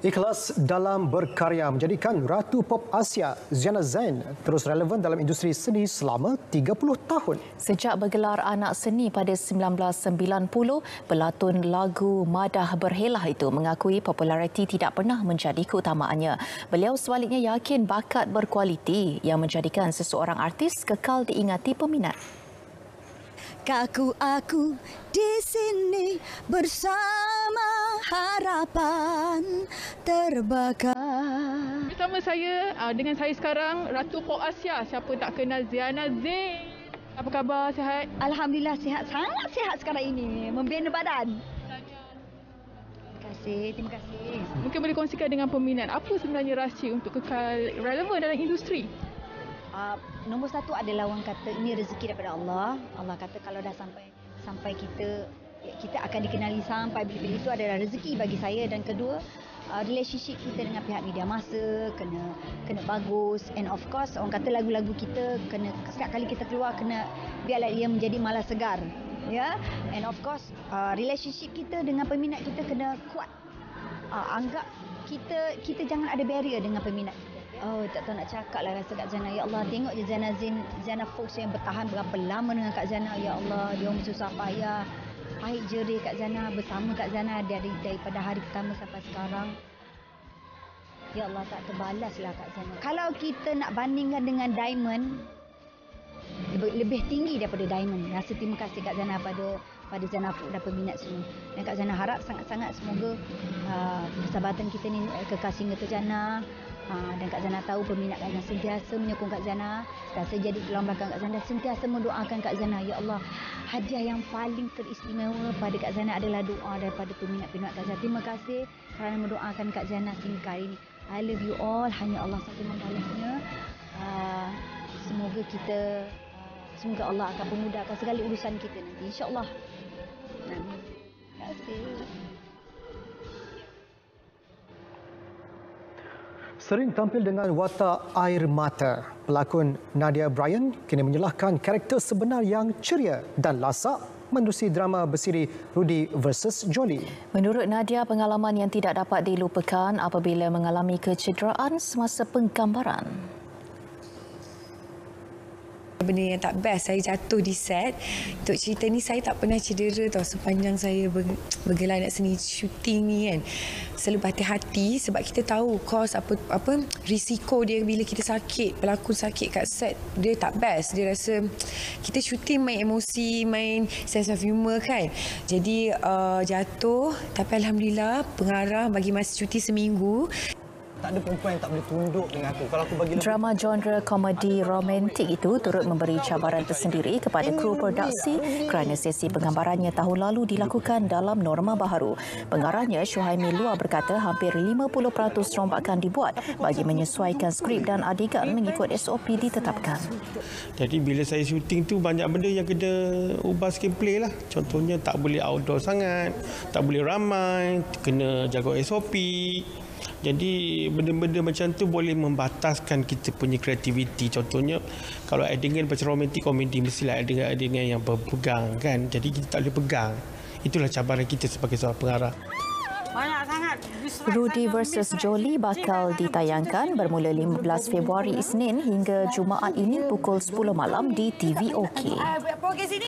Ikhlas dalam berkarya menjadikan Ratu Pop Asia Ziana Zain terus relevan dalam industri seni selama 30 tahun. Sejak bergelar anak seni pada 1990, pelatun lagu Madah Berhelah itu mengakui populariti tidak pernah menjadi keutamaannya. Beliau sebaliknya yakin bakat berkualiti yang menjadikan seseorang artis kekal diingati peminat. Kaku aku di sini bersama harapan terbakar. Bersama saya, ah, dengan saya sekarang, Ratu Pop Asia. Siapa tak kenal Ziana Zain. Apa khabar? Sihat? Alhamdulillah sihat, sangat sihat sekarang ini. Membina badan. Terima kasih, terima kasih. Mungkin boleh kongsikan dengan peminat, apa sebenarnya rahsia untuk kekal relevan dalam industri? Uh, nombor satu adalah orang kata ini rezeki daripada Allah. Allah kata kalau dah sampai sampai kita kita akan dikenali sampai bila-bila itu adalah rezeki bagi saya dan kedua uh, relationship kita dengan pihak media masa kena kena bagus and of course orang kata lagu-lagu kita kena setiap kali kita keluar kena biarlah ia menjadi malas segar ya yeah? and of course uh, relationship kita dengan peminat kita kena kuat uh, anggap kita kita jangan ada barrier dengan peminat kita Oh, tak tahu nak cakap lah rasa Kak Zana. Ya Allah, tengok je Zana Zin, Zana Fox yang bertahan berapa lama dengan Kak Zana. Ya Allah, dia orang susah payah. Pahit jerih Kak Zana bersama Kak Zana dari daripada hari pertama sampai sekarang. Ya Allah, tak terbalas lah Kak Zana. Kalau kita nak bandingkan dengan Diamond, lebih, lebih tinggi daripada Diamond. Rasa terima kasih Kak Zana pada pada Zana Fox dan peminat semua. Dan Kak Zana harap sangat-sangat semoga uh, persahabatan kita ni kekal sehingga ke Zana. Ha, dan Kak Zana tahu peminat Kak Zana sentiasa menyokong Kak Zana. Sentiasa jadi tulang belakang Kak Zana. Sentiasa mendoakan Kak Zana. Ya Allah, hadiah yang paling teristimewa pada Kak Zana adalah doa daripada peminat-peminat Kak Zana. Terima kasih kerana mendoakan Kak Zana sehingga hari ini. I love you all. Hanya Allah saja membalasnya. Uh, semoga kita, uh, semoga Allah akan memudahkan segala urusan kita nanti. InsyaAllah. Terima kasih. Sering tampil dengan watak air mata, pelakon Nadia Bryan kini menyalahkan karakter sebenar yang ceria dan lasak menerusi drama bersiri Rudy vs. Jolie. Menurut Nadia, pengalaman yang tidak dapat dilupakan apabila mengalami kecederaan semasa penggambaran benda yang tak best. Saya jatuh di set. Untuk cerita ni saya tak pernah cedera tau sepanjang saya bergelar nak seni syuting ni kan. Selalu hati-hati sebab kita tahu kos apa apa risiko dia bila kita sakit pelakon sakit kat set dia tak best. Dia rasa kita syuting main emosi main sense of humor kan. Jadi uh, jatuh. Tapi Alhamdulillah pengarah bagi masa cuti seminggu tak ada perempuan yang tak boleh tunduk dengan aku. Kalau aku bagi Drama genre komedi romantik itu turut memberi cabaran tersendiri kepada kru produksi kerana sesi penggambarannya tahun lalu dilakukan dalam norma baharu. Pengarahnya Syuhaimi Lua berkata hampir 50% rombakan dibuat bagi menyesuaikan skrip dan adegan mengikut SOP ditetapkan. Jadi bila saya syuting tu banyak benda yang kena ubah screenplay lah. Contohnya tak boleh outdoor sangat, tak boleh ramai, kena jaga SOP. Jadi benda-benda macam tu boleh membataskan kita punya kreativiti. Contohnya kalau adegan macam romantik komedi mestilah adegan-adegan yang berpegang kan. Jadi kita tak boleh pegang. Itulah cabaran kita sebagai seorang pengarah. Rudy vs Jolie bakal ditayangkan bermula 15 Februari Isnin hingga Jumaat ini pukul 10 malam di TV OK.